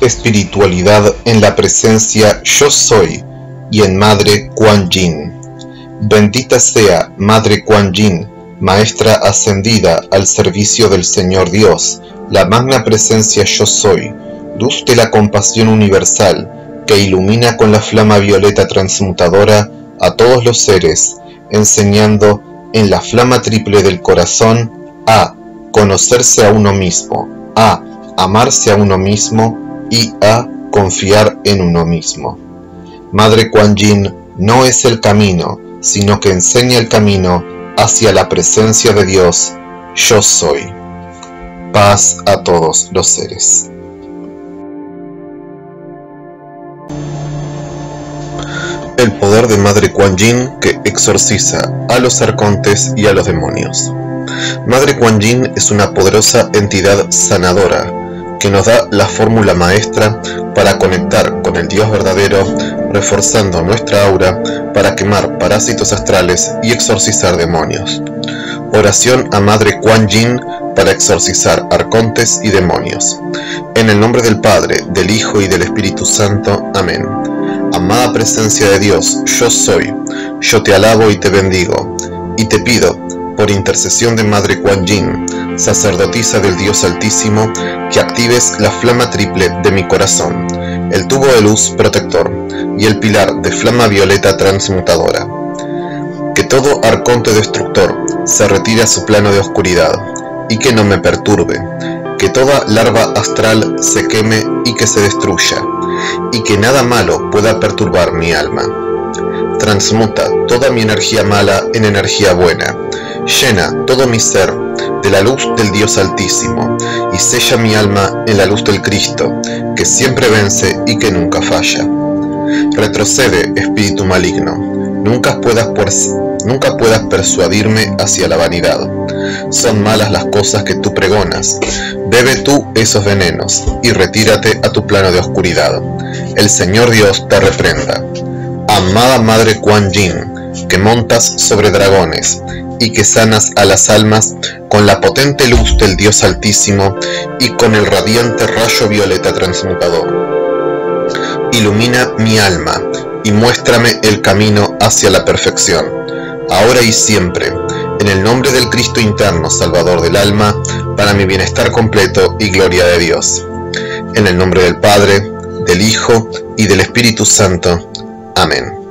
Espiritualidad en la presencia Yo Soy y en Madre Kuan Yin. Bendita sea Madre Kuan Yin, Maestra ascendida al servicio del Señor Dios, la magna presencia Yo Soy, luz de la compasión universal, que ilumina con la flama violeta transmutadora a todos los seres, enseñando en la flama triple del corazón a conocerse a uno mismo, a amarse a uno mismo y a confiar en uno mismo. Madre Kuan Yin no es el camino, sino que enseña el camino hacia la presencia de Dios, yo soy. Paz a todos los seres. El poder de Madre Kuan Yin que exorciza a los arcontes y a los demonios. Madre Kuan Yin es una poderosa entidad sanadora que nos da la fórmula maestra para conectar con el Dios verdadero, reforzando nuestra aura para quemar parásitos astrales y exorcizar demonios. Oración a Madre Kuan Yin para exorcizar arcontes y demonios. En el nombre del Padre, del Hijo y del Espíritu Santo. Amén. Amada presencia de Dios, yo soy, yo te alabo y te bendigo, y te pido, por intercesión de Madre Kuan Yin, sacerdotisa del Dios Altísimo, que actives la flama triple de mi corazón, el tubo de luz protector y el pilar de flama violeta transmutadora. Que todo arconte destructor se retire a su plano de oscuridad y que no me perturbe. Que toda larva astral se queme y que se destruya, y que nada malo pueda perturbar mi alma. Transmuta toda mi energía mala en energía buena. Llena todo mi ser de la luz del Dios Altísimo, y sella mi alma en la luz del Cristo, que siempre vence y que nunca falla. Retrocede, espíritu maligno, nunca puedas, nunca puedas persuadirme hacia la vanidad. Son malas las cosas que tú pregonas. Bebe tú esos venenos y retírate a tu plano de oscuridad. El Señor Dios te reprenda. Amada Madre Kuan Yin, que montas sobre dragones y que sanas a las almas con la potente luz del Dios Altísimo y con el radiante rayo violeta transmutador. Ilumina mi alma y muéstrame el camino hacia la perfección, ahora y siempre, en el nombre del Cristo interno, Salvador del alma, para mi bienestar completo y gloria de Dios. En el nombre del Padre, del Hijo y del Espíritu Santo. Amén.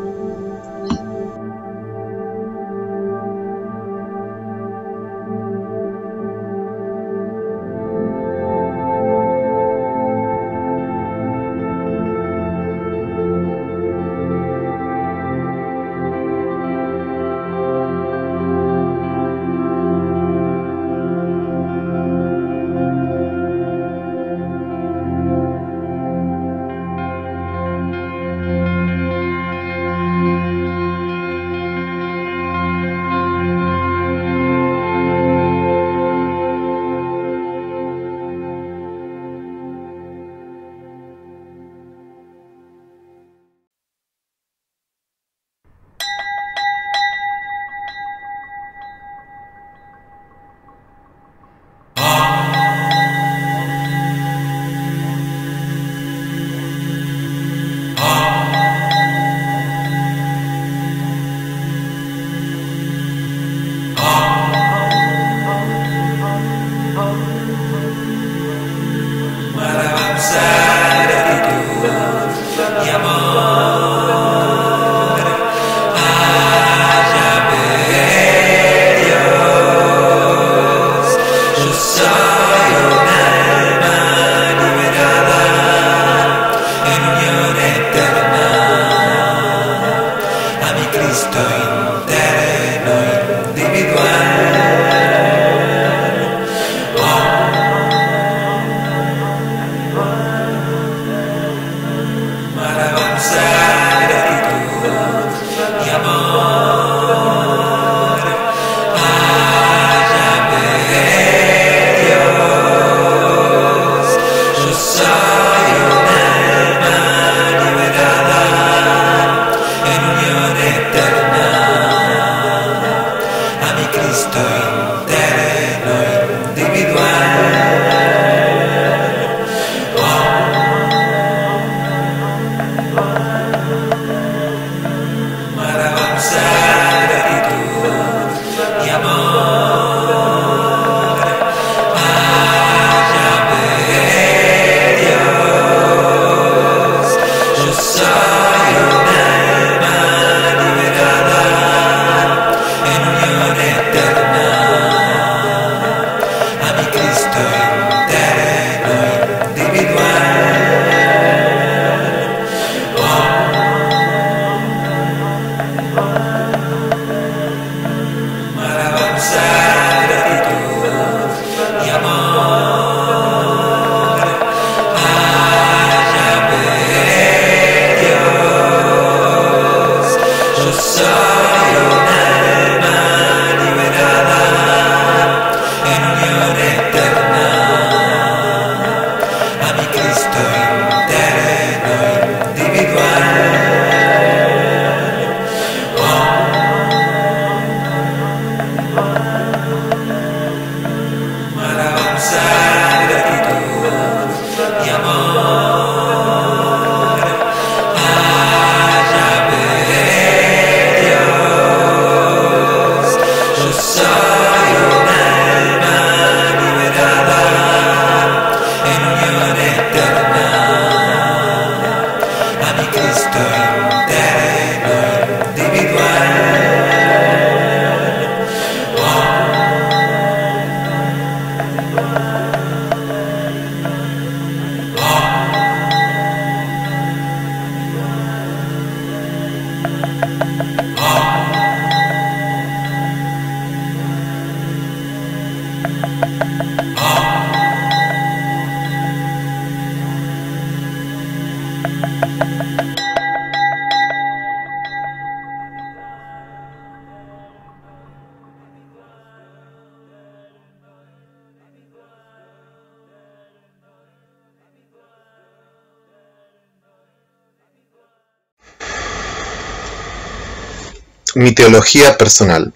Mi teología personal.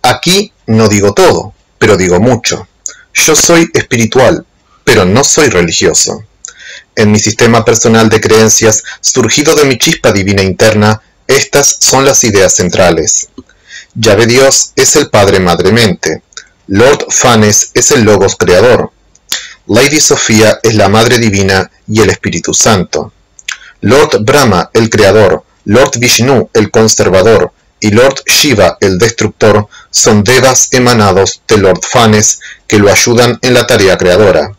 Aquí no digo todo, pero digo mucho. Yo soy espiritual, pero no soy religioso. En mi sistema personal de creencias, surgido de mi chispa divina interna, estas son las ideas centrales. Yahvé Dios es el Padre Madre Mente. Lord Fanes es el Logos Creador. Lady Sofía es la Madre Divina y el Espíritu Santo. Lord Brahma, el Creador. Lord Vishnu, el Conservador y Lord Shiva, el Destructor, son devas emanados de Lord Fanes que lo ayudan en la tarea creadora.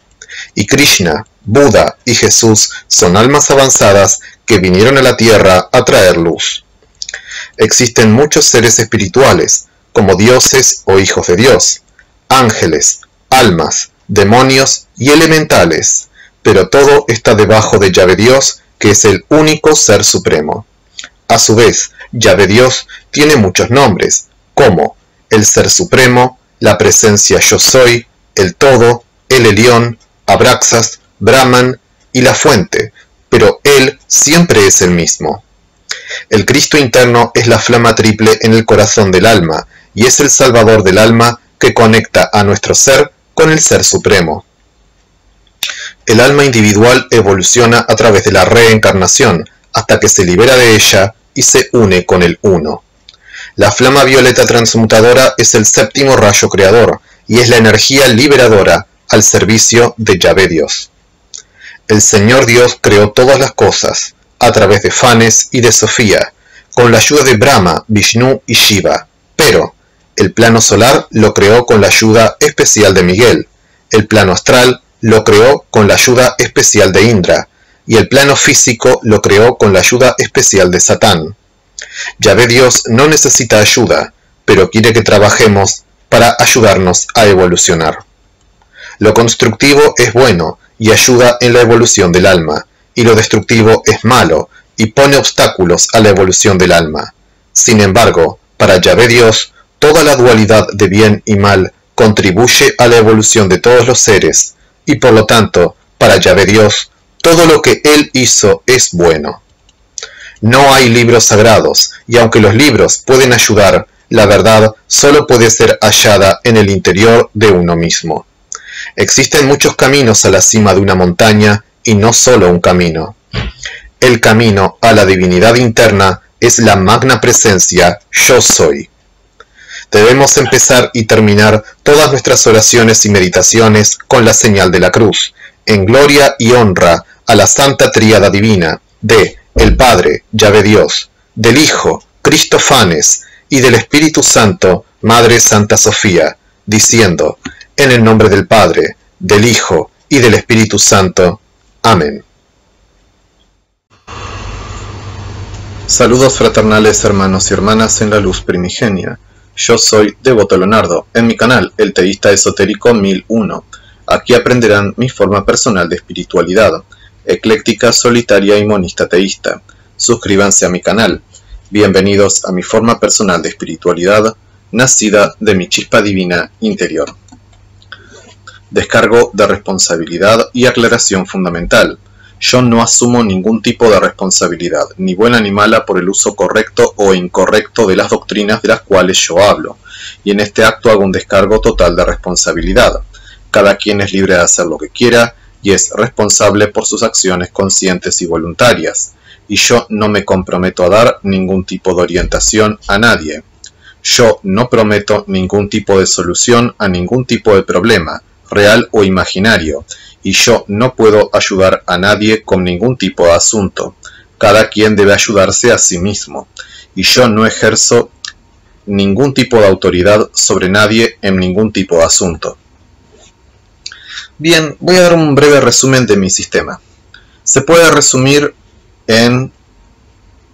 Y Krishna, Buda y Jesús son almas avanzadas que vinieron a la tierra a traer luz. Existen muchos seres espirituales, como dioses o hijos de Dios, ángeles, almas, demonios y elementales, pero todo está debajo de Llave Dios, que es el único ser supremo. A su vez, Yahvé Dios tiene muchos nombres, como el Ser Supremo, la presencia Yo Soy, el Todo, el Elión, Abraxas, Brahman y la Fuente, pero Él siempre es el mismo. El Cristo interno es la flama triple en el corazón del alma, y es el Salvador del alma que conecta a nuestro ser con el Ser Supremo. El alma individual evoluciona a través de la reencarnación, hasta que se libera de ella y se une con el Uno. La flama violeta transmutadora es el séptimo rayo creador y es la energía liberadora al servicio de Yahvé Dios. El Señor Dios creó todas las cosas a través de Fanes y de Sofía, con la ayuda de Brahma, Vishnu y Shiva, pero el plano solar lo creó con la ayuda especial de Miguel, el plano astral lo creó con la ayuda especial de Indra, y el plano físico lo creó con la ayuda especial de Satán. Yahvé Dios no necesita ayuda, pero quiere que trabajemos para ayudarnos a evolucionar. Lo constructivo es bueno y ayuda en la evolución del alma, y lo destructivo es malo y pone obstáculos a la evolución del alma. Sin embargo, para Yahvé Dios, toda la dualidad de bien y mal contribuye a la evolución de todos los seres, y por lo tanto, para Yahvé Dios, todo lo que él hizo es bueno. No hay libros sagrados, y aunque los libros pueden ayudar, la verdad solo puede ser hallada en el interior de uno mismo. Existen muchos caminos a la cima de una montaña y no solo un camino. El camino a la divinidad interna es la magna presencia yo soy. Debemos empezar y terminar todas nuestras oraciones y meditaciones con la señal de la cruz, en gloria y honra a la Santa Tríada Divina, de el Padre, Llave Dios, del Hijo, Cristo Fanes, y del Espíritu Santo, Madre Santa Sofía, diciendo, en el nombre del Padre, del Hijo y del Espíritu Santo. Amén. Saludos fraternales hermanos y hermanas en la luz primigenia. Yo soy Devoto Leonardo, en mi canal El Teísta Esotérico 1001. Aquí aprenderán mi forma personal de espiritualidad, ecléctica, solitaria y monista teísta. Suscríbanse a mi canal. Bienvenidos a mi forma personal de espiritualidad, nacida de mi chispa divina interior. Descargo de responsabilidad y aclaración fundamental. yo no asumo ningún tipo de responsabilidad, ni buena ni mala, por el uso correcto o incorrecto de las doctrinas de las cuales yo hablo, y en este acto hago un descargo total de responsabilidad. Cada quien es libre de hacer lo que quiera y es responsable por sus acciones conscientes y voluntarias, y yo no me comprometo a dar ningún tipo de orientación a nadie. Yo no prometo ningún tipo de solución a ningún tipo de problema, real o imaginario, y yo no puedo ayudar a nadie con ningún tipo de asunto. Cada quien debe ayudarse a sí mismo, y yo no ejerzo ningún tipo de autoridad sobre nadie en ningún tipo de asunto. Bien, voy a dar un breve resumen de mi sistema. Se puede resumir en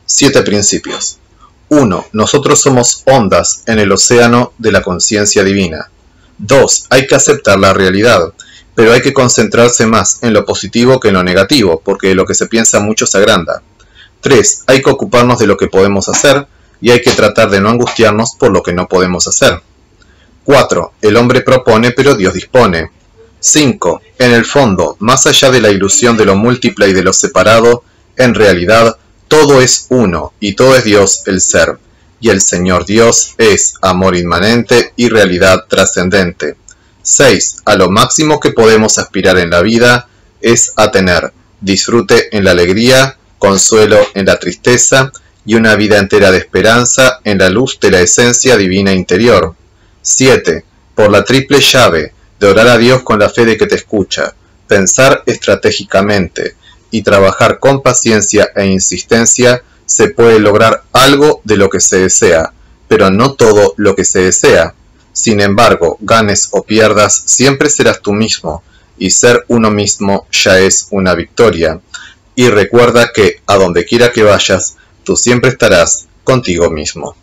siete principios. 1. Nosotros somos ondas en el océano de la conciencia divina. 2. Hay que aceptar la realidad, pero hay que concentrarse más en lo positivo que en lo negativo, porque lo que se piensa mucho se agranda. 3. Hay que ocuparnos de lo que podemos hacer y hay que tratar de no angustiarnos por lo que no podemos hacer. 4. El hombre propone, pero Dios dispone. 5. En el fondo, más allá de la ilusión de lo múltiple y de lo separado, en realidad todo es uno y todo es Dios el ser y el Señor Dios es amor inmanente y realidad trascendente. 6. A lo máximo que podemos aspirar en la vida es a tener disfrute en la alegría, consuelo en la tristeza y una vida entera de esperanza en la luz de la esencia divina interior. 7. Por la triple llave de orar a Dios con la fe de que te escucha, pensar estratégicamente y trabajar con paciencia e insistencia se puede lograr algo de lo que se desea, pero no todo lo que se desea. Sin embargo, ganes o pierdas, siempre serás tú mismo, y ser uno mismo ya es una victoria. Y recuerda que, a donde quiera que vayas, tú siempre estarás contigo mismo.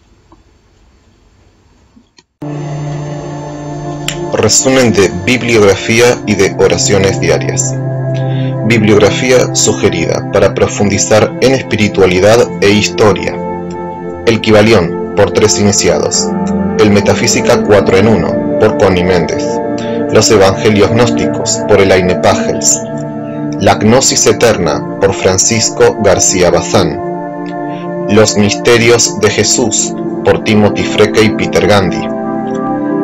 Resumen de bibliografía y de oraciones diarias. Bibliografía sugerida para profundizar en espiritualidad e historia. El Kibalión, por tres iniciados. El Metafísica 4 en 1, por Connie Méndez. Los Evangelios Gnósticos, por Elaine Pagels. La Gnosis Eterna, por Francisco García Bazán. Los Misterios de Jesús, por Timothy Freke y Peter Gandhi.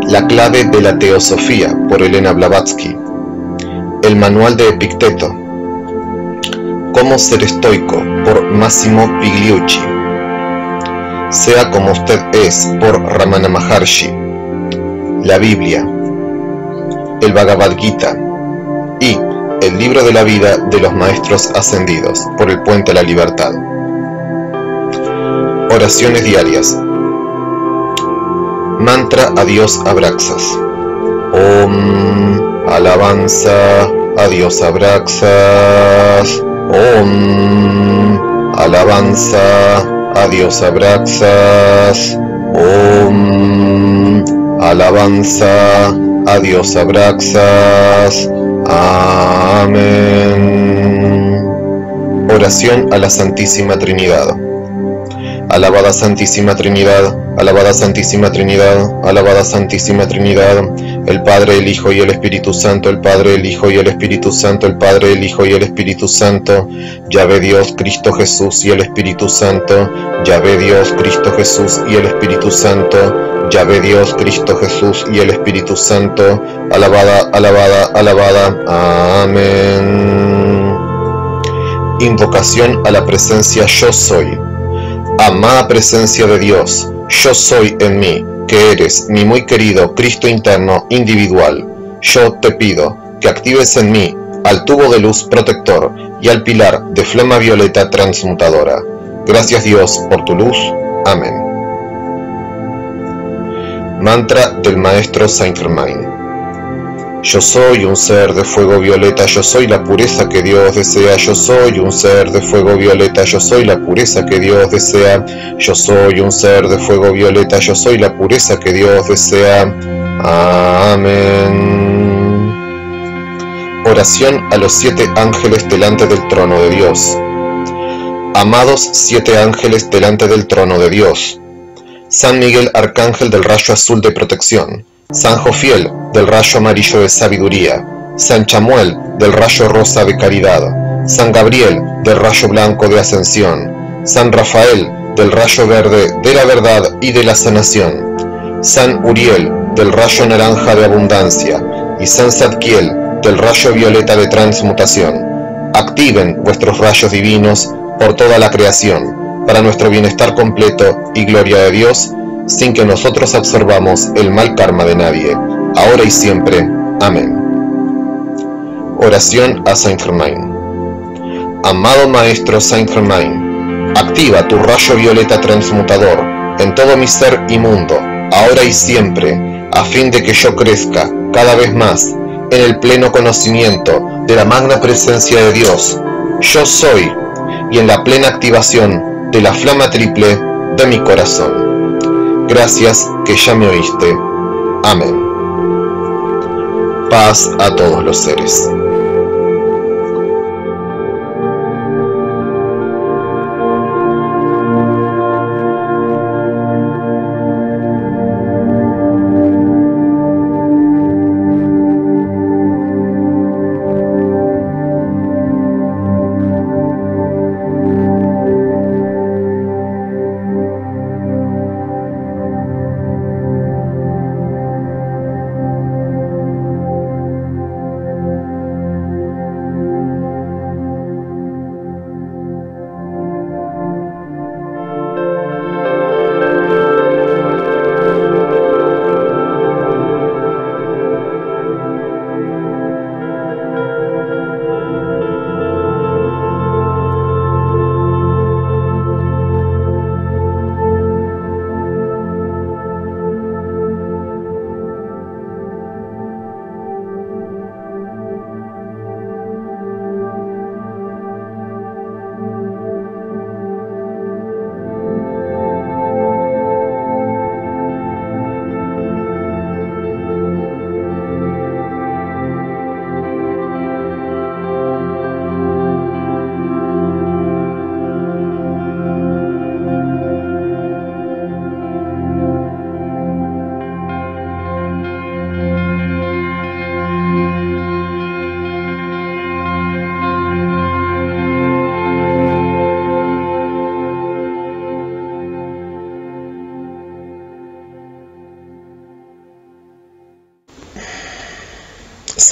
La clave de la Teosofía, por Elena Blavatsky. El Manual de Epicteto, Cómo ser estoico por Massimo Pigliucci. Sea como usted es por Ramana Maharshi. La Biblia. El Bhagavad Gita. Y El libro de la vida de los maestros ascendidos por el Puente a la Libertad. Oraciones diarias. Mantra a Dios Abraxas. Om. Alabanza a Dios Abraxas. Om. Alabanza a Dios Abraxas. Om. Alabanza a Dios Abraxas. Amén. Oración a la Santísima Trinidad. Alabada Santísima Trinidad, alabada Santísima Trinidad, alabada Santísima Trinidad, el Padre, el Hijo y el Espíritu Santo, el Padre, el Hijo y el Espíritu Santo, el Padre, el Hijo y el Espíritu Santo, llave Dios, Cristo Jesús y el Espíritu Santo, llave Dios, Cristo Jesús y el Espíritu Santo, llave Dios, Cristo Jesús y el Espíritu Santo, alabada, alabada, alabada, amén. Invocación a la presencia yo soy. Amada presencia de Dios, yo soy en mí, que eres mi muy querido Cristo interno individual. Yo te pido que actives en mí al tubo de luz protector y al pilar de flama violeta transmutadora. Gracias Dios por tu luz. Amén. Mantra del Maestro Saint Germain. Yo soy un ser de fuego violeta, yo soy la pureza que Dios desea, yo soy un ser de fuego violeta, yo soy la pureza que Dios desea, yo soy un ser de fuego violeta, yo soy la pureza que Dios desea. Amén. Oración a los siete ángeles delante del trono de Dios. Amados siete ángeles delante del trono de Dios. San Miguel Arcángel del rayo azul de protección San Jofiel, del rayo amarillo de sabiduría, San Chamuel, del rayo rosa de caridad, San Gabriel del rayo blanco de ascensión, San Rafael del rayo verde de la verdad y de la sanación, San Uriel del rayo naranja de abundancia. Y San Zadkiel del rayo violeta de transmutación. Activen vuestros rayos divinos por toda la creación, para nuestro bienestar completo y gloria de Dios, sin que nosotros absorbamos el mal karma de nadie, ahora y siempre. Amén. Oración a Saint Germain. Amado Maestro Saint Germain, activa tu rayo violeta transmutador en todo mi ser y mundo, ahora y siempre, a fin de que yo crezca cada vez más en el pleno conocimiento de la magna presencia de Dios. Yo soy y en la plena activación de la flama triple de mi corazón. Gracias que ya me oíste. Amén. Paz a todos los seres.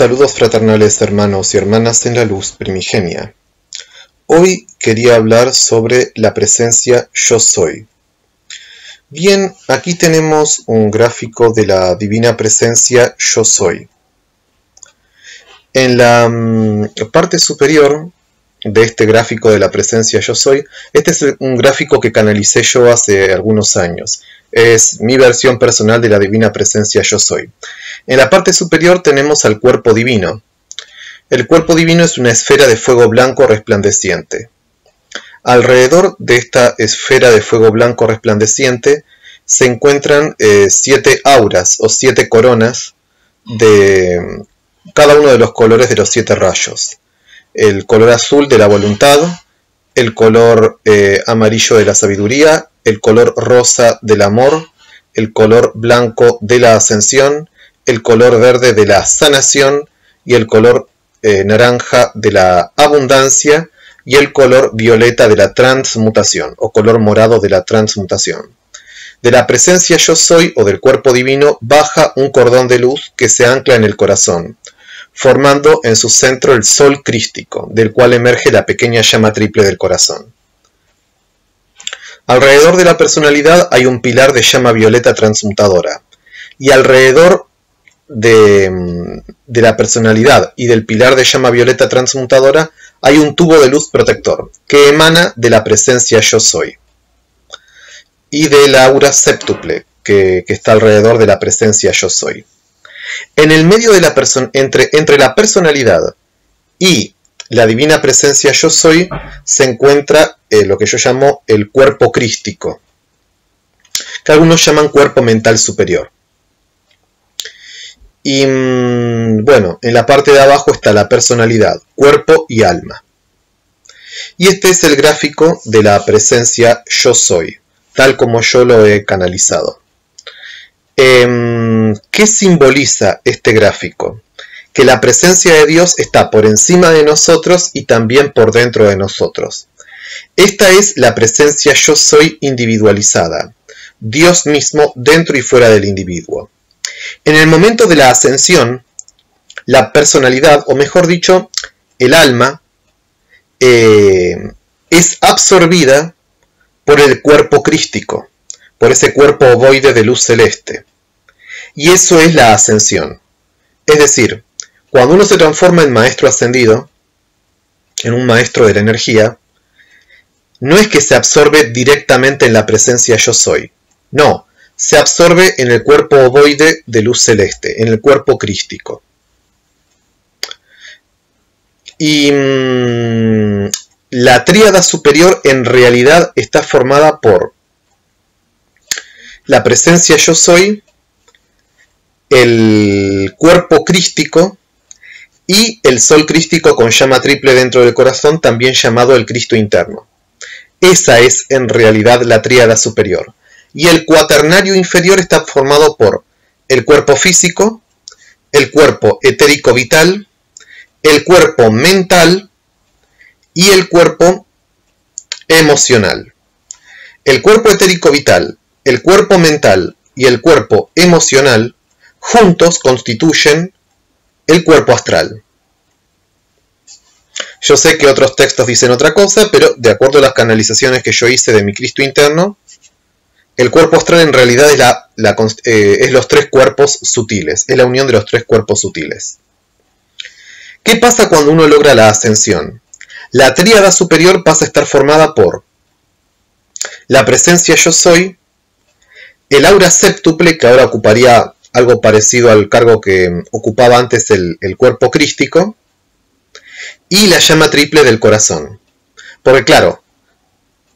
Saludos fraternales hermanos y hermanas en la luz primigenia. Hoy quería hablar sobre la presencia yo soy. Bien, aquí tenemos un gráfico de la divina presencia yo soy. En la mm, parte superior de este gráfico de la presencia yo soy, este es un gráfico que canalicé yo hace algunos años. Es mi versión personal de la divina presencia yo soy. En la parte superior tenemos al cuerpo divino. El cuerpo divino es una esfera de fuego blanco resplandeciente. Alrededor de esta esfera de fuego blanco resplandeciente se encuentran eh, siete auras o siete coronas de cada uno de los colores de los siete rayos. El color azul de la voluntad, el color eh, amarillo de la sabiduría, el color rosa del amor, el color blanco de la ascensión, el color verde de la sanación y el color eh, naranja de la abundancia y el color violeta de la transmutación o color morado de la transmutación. De la presencia yo soy o del cuerpo divino baja un cordón de luz que se ancla en el corazón, formando en su centro el sol crístico, del cual emerge la pequeña llama triple del corazón. Alrededor de la personalidad hay un pilar de llama violeta transmutadora, y alrededor de, la personalidad y del pilar de llama violeta transmutadora, hay un tubo de luz protector que emana de la presencia yo soy y del aura séptuple que, está alrededor de la presencia yo soy. En el medio de la entre, entre la personalidad y la divina presencia yo soy se encuentra eh, lo que yo llamo el cuerpo crístico, que algunos llaman cuerpo mental superior. Y mm, bueno, en la parte de abajo está la personalidad, cuerpo y alma. Y este es el gráfico de la presencia yo soy, tal como yo lo he canalizado. Em, ¿Qué simboliza este gráfico? Que la presencia de Dios está por encima de nosotros y también por dentro de nosotros. Esta es la presencia yo soy individualizada, Dios mismo dentro y fuera del individuo. En el momento de la ascensión, la personalidad, o mejor dicho, el alma, eh, es absorbida por el cuerpo crístico, por ese cuerpo ovoide de luz celeste. Y eso es la ascensión. Es decir, cuando uno se transforma en maestro ascendido, en un maestro de la energía, no es que se absorbe directamente en la presencia yo soy. No, se absorbe en el cuerpo ovoide de luz celeste, en el cuerpo crístico. Y mm, la tríada superior en realidad está formada por la presencia yo soy, el cuerpo crístico y el sol crístico con llama triple dentro del corazón, también llamado el Cristo interno. Esa es en realidad la tríada superior. Y el cuaternario inferior está formado por el cuerpo físico, el cuerpo etérico vital, el cuerpo mental y el cuerpo emocional. El cuerpo etérico vital, el cuerpo mental y el cuerpo emocional juntos constituyen el cuerpo astral. Yo sé que otros textos dicen otra cosa, pero de acuerdo a las canalizaciones que yo hice de mi Cristo interno, el cuerpo astral en realidad es, eh, es los tres cuerpos sutiles, es la unión de los tres cuerpos sutiles. ¿Qué pasa cuando uno logra la ascensión? La tríada superior pasa a estar formada por la presencia yo soy, el aura séptuple, que ahora ocuparía algo parecido al cargo que ocupaba antes el cuerpo crístico, y la llama triple del corazón. Porque claro,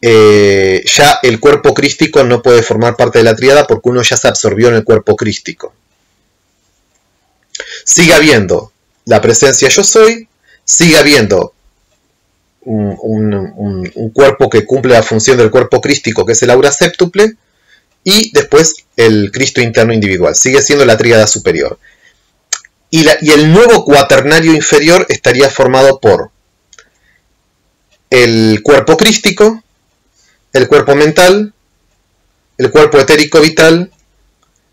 eh, ya el cuerpo crístico no puede formar parte de la triada porque uno ya se absorbió en el cuerpo crístico. Sigue habiendo la presencia yo soy, sigue habiendo un, un, cuerpo que cumple la función del cuerpo crístico, que es el aura séptuple, y después el Cristo interno individual. Sigue siendo la tríada superior y, el nuevo cuaternario inferior estaría formado por el cuerpo crístico, el cuerpo mental, el cuerpo etérico vital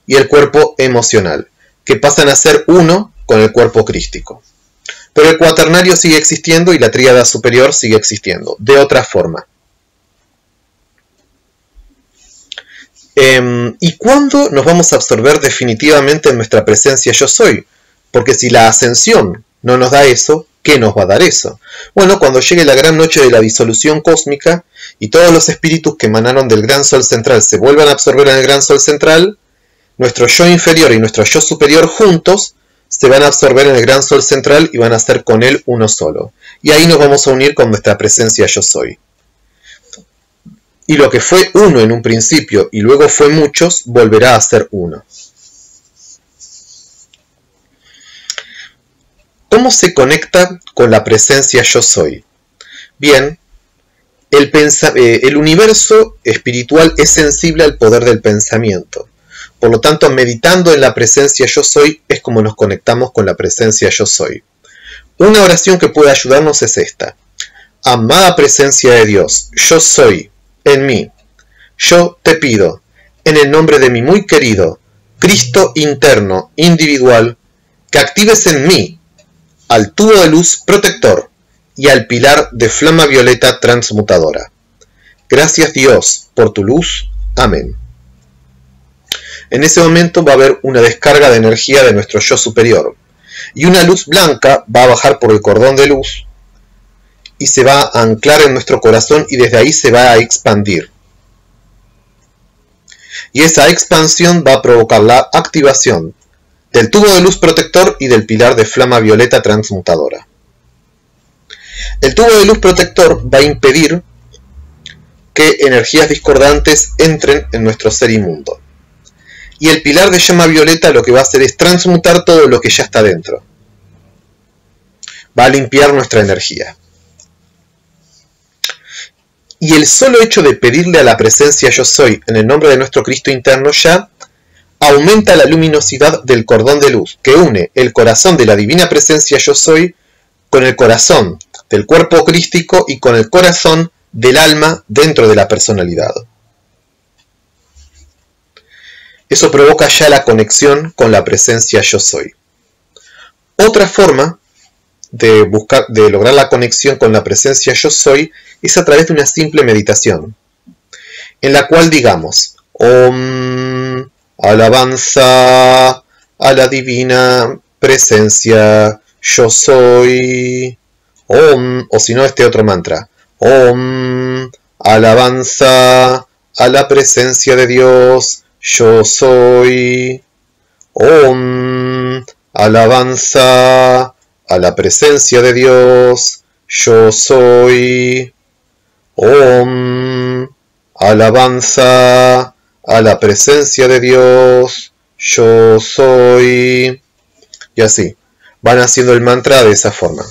y el cuerpo emocional, que pasan a ser uno con el cuerpo crístico. Pero el cuaternario sigue existiendo y la tríada superior sigue existiendo, de otra forma. Em, ¿Y cuándo nos vamos a absorber definitivamente en nuestra presencia yo soy? Porque si la ascensión no nos da eso, ¿qué nos va a dar eso? Bueno, cuando llegue la gran noche de la disolución cósmica y todos los espíritus que emanaron del gran sol central se vuelvan a absorber en el gran sol central, nuestro yo inferior y nuestro yo superior juntos se van a absorber en el gran sol central y van a ser con él uno solo. Y ahí nos vamos a unir con nuestra presencia yo soy. Y lo que fue uno en un principio y luego fue muchos, volverá a ser uno. ¿Cómo se conecta con la presencia yo soy? Bien, el, eh, el, universo espiritual es sensible al poder del pensamiento. Por lo tanto, meditando en la presencia yo soy es como nos conectamos con la presencia yo soy. Una oración que puede ayudarnos es esta. Amada presencia de Dios, yo soy en mí. Yo te pido, en el nombre de mi muy querido Cristo interno, individual, que actives en mí al tubo de luz protector y al pilar de flama violeta transmutadora. Gracias Dios por tu luz. Amén. En ese momento va a haber una descarga de energía de nuestro yo superior y una luz blanca va a bajar por el cordón de luz y se va a anclar en nuestro corazón y desde ahí se va a expandir. Y esa expansión va a provocar la activación del tubo de luz protector y del pilar de flama violeta transmutadora. El tubo de luz protector va a impedir que energías discordantes entren en nuestro ser inmundo. Y el pilar de llama violeta lo que va a hacer es transmutar todo lo que ya está dentro. Va a limpiar nuestra energía. Y el solo hecho de pedirle a la presencia yo soy en el nombre de nuestro Cristo interno ya aumenta la luminosidad del cordón de luz que une el corazón de la divina presencia yo soy con el corazón del cuerpo crístico y con el corazón del alma dentro de la personalidad. Eso provoca ya la conexión con la presencia yo soy. Otra forma de, buscar, de lograr la conexión con la presencia yo soy es a través de una simple meditación, en la cual digamos, Om, alabanza a la divina presencia yo soy, Om, o si no este otro mantra, Om, alabanza a la presencia de Dios, yo soy. Om, alabanza a la presencia de Dios, yo soy. Om, alabanza a la presencia de Dios, yo soy. Y así, van haciendo el mantra de esa forma.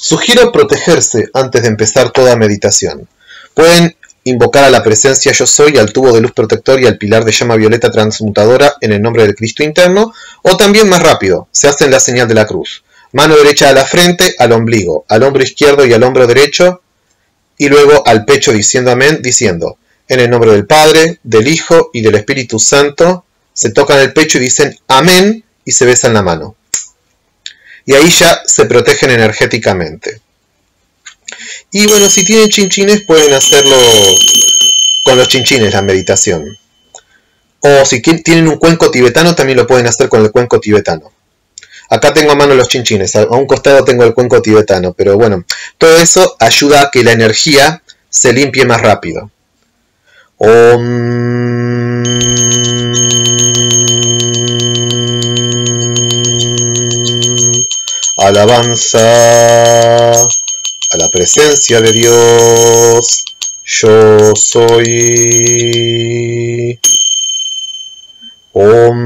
Sugiero protegerse antes de empezar toda meditación. Pueden invocar a la presencia yo soy, al tubo de luz protector y al pilar de llama violeta transmutadora en el nombre del Cristo interno, o también más rápido, se hacen la señal de la cruz. Mano derecha a la frente, al ombligo, al hombro izquierdo y al hombro derecho, y luego al pecho diciendo amén, diciendo, en el nombre del Padre, del Hijo y del Espíritu Santo, se tocan el pecho y dicen amén y se besan la mano y ahí ya se protegen energéticamente. Y bueno, si tienen chinchines pueden hacerlo con los chinchines la meditación. O si tienen un cuenco tibetano también lo pueden hacer con el cuenco tibetano. Acá tengo a mano los chinchines, a un costado tengo el cuenco tibetano, pero bueno, todo eso ayuda a que la energía se limpie más rápido. alabanza a la presencia de Dios, yo soy. Om,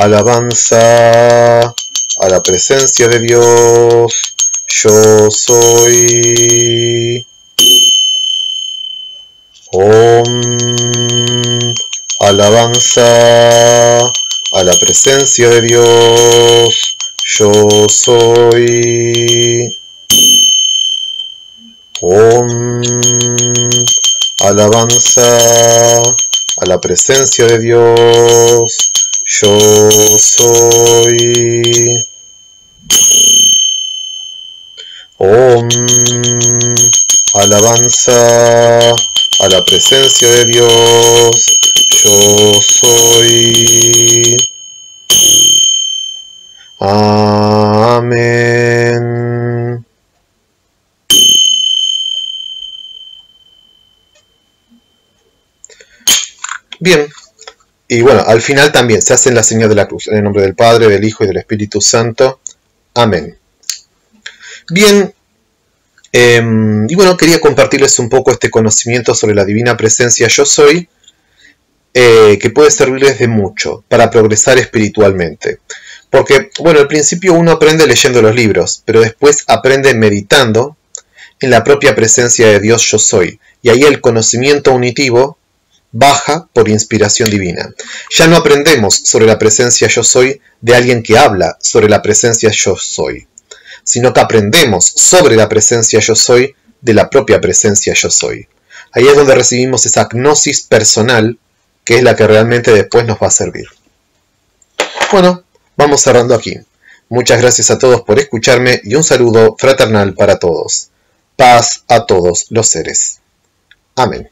alabanza a la presencia de Dios, yo soy. Om, alabanza a la presencia de Dios, yo soy. Om, alabanza a la presencia de Dios, yo soy. Om, alabanza a la presencia de Dios, yo soy. Amén. Bien, y bueno, al final también se hacen la señal de la cruz, en el nombre del Padre, del Hijo y del Espíritu Santo. Amén. Bien, em, y bueno, quería compartirles un poco este conocimiento sobre la divina presencia yo soy eh, que puede servirles de mucho para progresar espiritualmente. Porque, bueno, al principio uno aprende leyendo los libros, pero después aprende meditando en la propia presencia de Dios yo soy. Y ahí el conocimiento unitivo baja por inspiración divina. Ya no aprendemos sobre la presencia yo soy de alguien que habla sobre la presencia yo soy, sino que aprendemos sobre la presencia yo soy de la propia presencia yo soy. Ahí es donde recibimos esa gnosis personal que es la que realmente después nos va a servir. Bueno, vamos cerrando aquí. Muchas gracias a todos por escucharme y un saludo fraternal para todos. Paz a todos los seres. Amén.